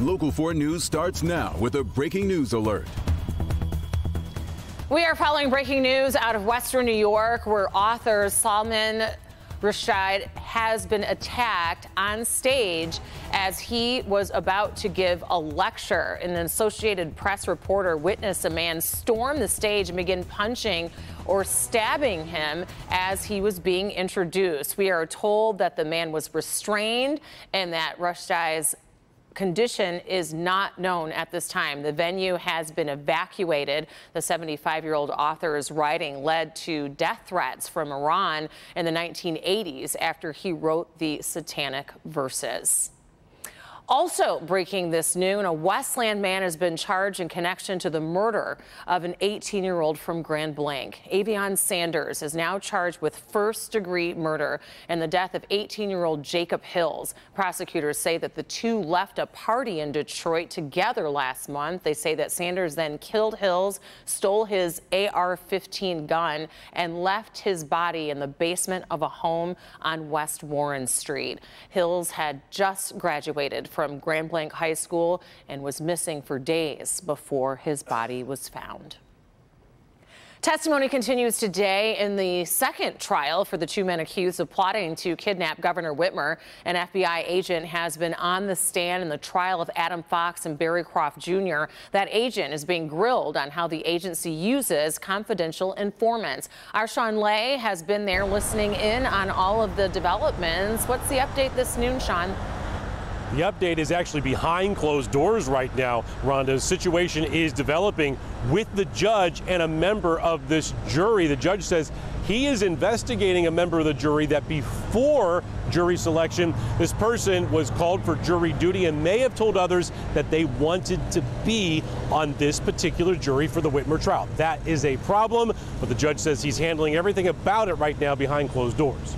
Local 4 News starts now with a breaking news alert. We are following breaking news out of Western New York, where author Salman Rushdie has been attacked on stage as he was about to give a lecture. An Associated Press reporter witnessed a man storm the stage and begin punching or stabbing him as he was being introduced. We are told that the man was restrained and that Rushdie's condition is not known at this time. The venue has been evacuated. The 75 year old author's writing led to death threats from Iran in the 1980s after he wrote the Satanic Verses. Also breaking this noon, a Westland man has been charged in connection to the murder of an 18-year-old from Grand Blanc. Avion Sanders is now charged with first-degree murder and the death of 18-year-old Jacob Hills. Prosecutors say that the two left a party in Detroit together last month. They say that Sanders then killed Hills, stole his AR-15 gun, and left his body in the basement of a home on West Warren Street. Hills had just graduated from Grand Blanc High School and was missing for days before his body was found. Testimony continues today in the second trial for the two men accused of plotting to kidnap Governor Whitmer. An FBI agent has been on the stand in the trial of Adam Fox and Barry Croft Jr. That agent is being grilled on how the agency uses confidential informants. Our Shawn Ley has been there listening in on all of the developments. What's the update this noon, Sean? The update is actually behind closed doors right now. Rhonda's situation is developing with the judge and a member of this jury. The judge says he is investigating a member of the jury that before jury selection, this person was called for jury duty and may have told others that they wanted to be on this particular jury for the Whitmer trial. That is a problem, but the judge says he's handling everything about it right now behind closed doors.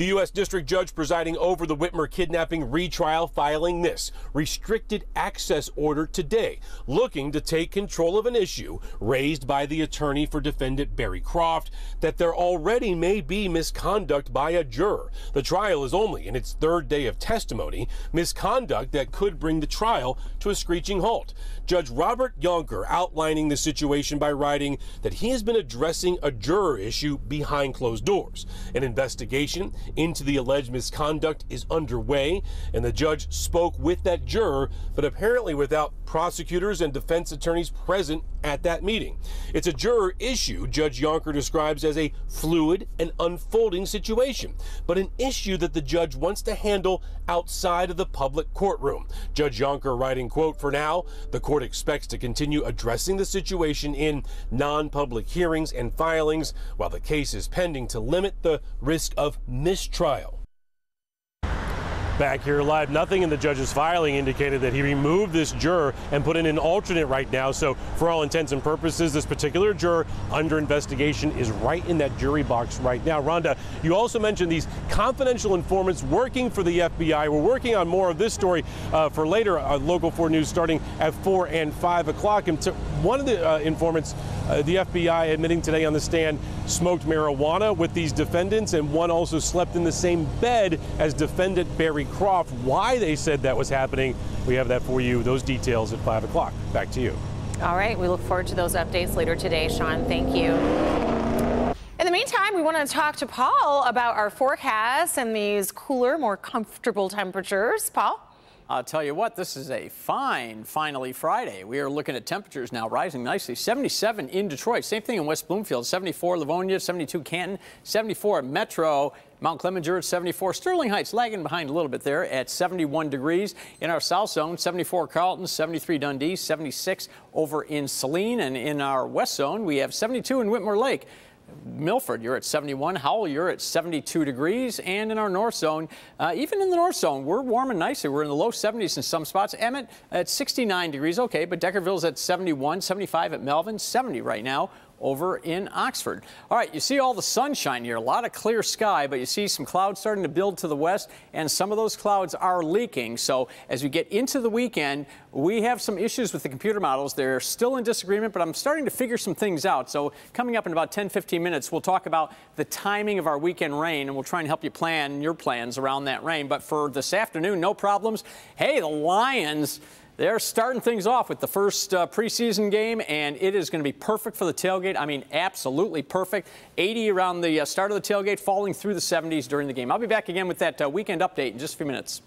The U.S. District Judge presiding over the Whitmer kidnapping retrial filing this restricted access order today, looking to take control of an issue raised by the attorney for defendant Barry Croft that there already may be misconduct by a juror. The trial is only in its third day of testimony, misconduct that could bring the trial to a screeching halt. Judge Robert Jonker outlining the situation by writing that he has been addressing a juror issue behind closed doors. An investigation into the alleged misconduct is underway, and the judge spoke with that juror, but apparently without prosecutors and defense attorneys present at that meeting. It's a juror issue Judge Jonker describes as a fluid and unfolding situation, but an issue that the judge wants to handle outside of the public courtroom. Judge Jonker writing, quote, for now, the court expects to continue addressing the situation in non-public hearings and filings while the case is pending to limit the risk of mistrial. Back here live, nothing in the judge's filing indicated that he removed this juror and put in an alternate right now. So, for all intents and purposes, this particular juror under investigation is right in that jury box right now. Rhonda, you also mentioned these confidential informants working for the FBI. We're working on more of this story uh, for later, uh, Local 4 News starting at 4 and 5 o'clock. And one of the uh, informants, uh, the FBI admitting today on the stand, smoked marijuana with these defendants, and one also slept in the same bed as defendant Barry Croft. Why they said that was happening, we have that for you. Those details at 5 o'clock. Back to you. All right. We look forward to those updates later today, Shawn. Thank you. In the meantime, we want to talk to Paul about our forecast and these cooler, more comfortable temperatures. Paul? I'll tell you what, this is a fine, finally Friday. We are looking at temperatures now rising nicely. 77 in Detroit. Same thing in West Bloomfield. 74 Livonia, 72 Canton, 74 Metro. Mount Clemens at 74. Sterling Heights lagging behind a little bit there at 71 degrees. In our south zone, 74 Carleton, 73 Dundee, 76 over in Saline. And in our west zone, we have 72 in Whitmore Lake. Milford, you're at 71. Howell, you're at 72 degrees. And in our north zone, uh, even in the north zone, we're warm and nicely. We're in the low 70s in some spots. Emmett at 69 degrees, okay, but Deckerville's at 71, 75 at Melvin, 70 right now over in Oxford. All right, you see all the sunshine here, a lot of clear sky, but you see some clouds starting to build to the west, and some of those clouds are leaking. So as we get into the weekend, we have some issues with the computer models. They're still in disagreement, but I'm starting to figure some things out. So coming up in about 10, 15 minutes, we'll talk about the timing of our weekend rain, and we'll try and help you plan your plans around that rain. But for this afternoon, no problems. Hey, the Lions they're starting things off with the first uh, preseason game, and it is going to be perfect for the tailgate. I mean, absolutely perfect. 80 around the uh, start of the tailgate, falling through the 70s during the game. I'll be back again with that uh, weekend update in just a few minutes.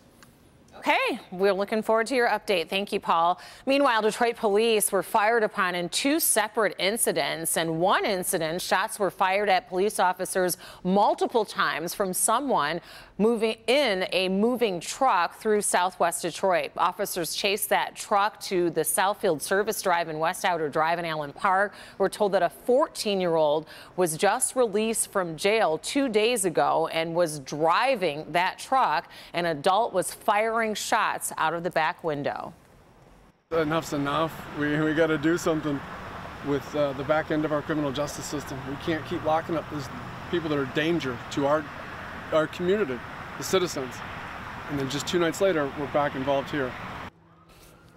Okay, we're looking forward to your update. Thank you, Paul. Meanwhile, Detroit police were fired upon in two separate incidents. And one incident, shots were fired at police officers multiple times from someone moving in a moving truck through southwest Detroit. Officers chased that truck to the Southfield Service Drive and West Outer Drive in Allen Park. We're told that a 14 year old was just released from jail two days ago and was driving that truck. An adult was firing shots out of the back window. Enough's enough. We, we got to do something with uh, the back end of our criminal justice system. We can't keep locking up these people that are danger to our our community, the citizens. And then just two nights later, we're back involved here.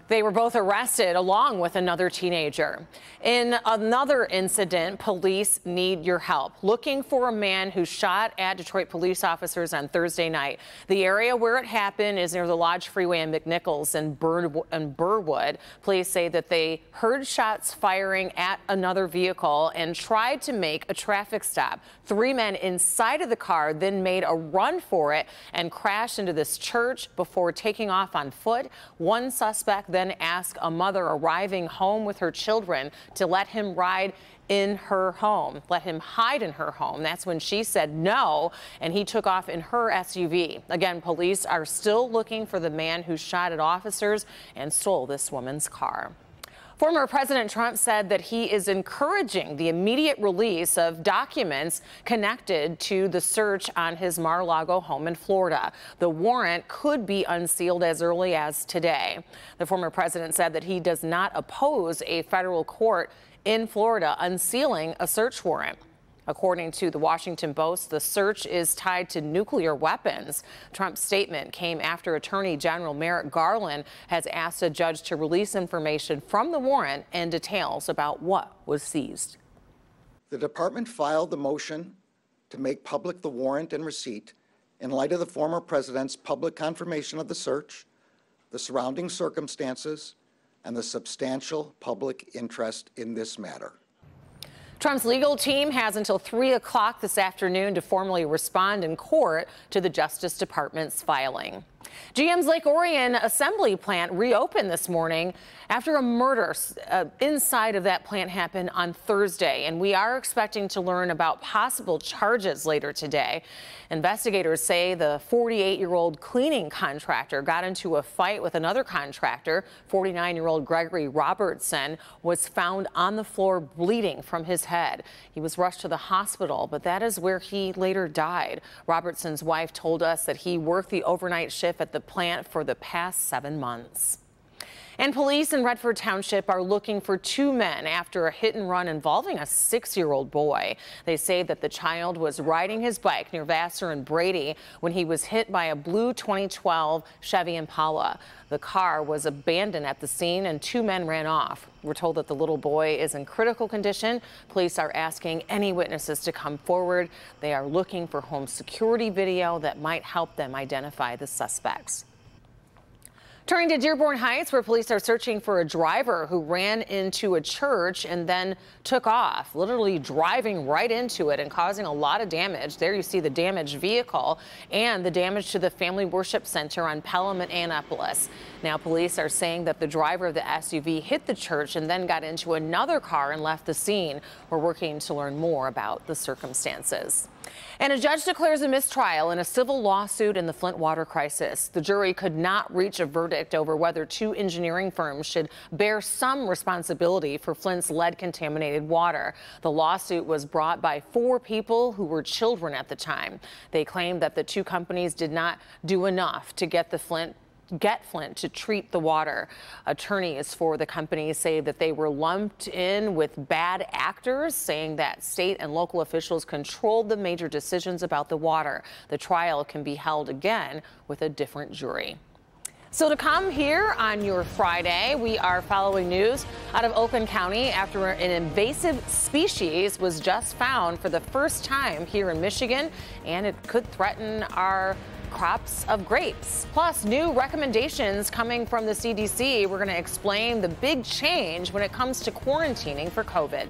They were both arrested along with another teenager. In another incident, police need your help. Looking for a man who shot at Detroit police officers on Thursday night. The area where it happened is near the Lodge Freeway in McNichols and, Birwood. Police say that they heard shots firing at another vehicle and tried to make a traffic stop. Three men inside of the car then made a run for it and crashed into this church before taking off on foot. One suspect then asked a mother arriving home with her children to let him ride in her home, let him hide in her home. That's when she said no, and he took off in her SUV. Again, police are still looking for the man who shot at officers and stole this woman's car. Former President Trump said that he is encouraging the immediate release of documents connected to the search on his Mar-a-Lago home in Florida. The warrant could be unsealed as early as today. The former president said that he does not oppose a federal court in Florida unsealing a search warrant. According to the Washington Post, the search is tied to nuclear weapons. Trump's statement came after Attorney General Merrick Garland has asked a judge to release information from the warrant and details about what was seized. The department filed the motion to make public the warrant and receipt in light of the former president's public confirmation of the search, the surrounding circumstances, and the substantial public interest in this matter. Trump's legal team has until 3 o'clock this afternoon to formally respond in court to the Justice Department's filing. GM's Lake Orion assembly plant reopened this morning after a murder uh, inside of that plant happened on Thursday, and we are expecting to learn about possible charges later today. Investigators say the 48-year-old cleaning contractor got into a fight with another contractor. 49-year-old Gregory Robertson was found on the floor bleeding from his head. He was rushed to the hospital, but that is where he later died. Robertson's wife told us that he worked the overnight shift at the plant for the past seven months. And police in Redford Township are looking for two men after a hit and run involving a six-year-old boy. They say that the child was riding his bike near Vassar and Brady when he was hit by a blue 2012 Chevy Impala. The car was abandoned at the scene and two men ran off. We're told that the little boy is in critical condition. Police are asking any witnesses to come forward. They are looking for home security video that might help them identify the suspects. Turning to Dearborn Heights, where police are searching for a driver who ran into a church and then took off, literally driving right into it and causing a lot of damage. There you see the damaged vehicle and the damage to the Family Worship Center on Pelham and Annapolis. Now, police are saying that the driver of the SUV hit the church and then got into another car and left the scene. We're working to learn more about the circumstances. And a judge declares a mistrial in a civil lawsuit in the Flint water crisis. The jury could not reach a verdict over whether two engineering firms should bear some responsibility for Flint's lead contaminated water. The lawsuit was brought by four people who were children at the time. They claimed that the two companies did not do enough to get the Flint get Flint to treat the water. Attorneys for the company say that they were lumped in with bad actors, saying that state and local officials controlled the major decisions about the water. The trial can be held again with a different jury. So, to come here on your Friday, we are following news out of Oakland County after an invasive species was just found for the first time here in Michigan, and it could threaten our crops of grapes. Plus, new recommendations coming from the CDC. We're going to explain the big change when it comes to quarantining for COVID.